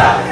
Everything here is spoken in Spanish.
libertad.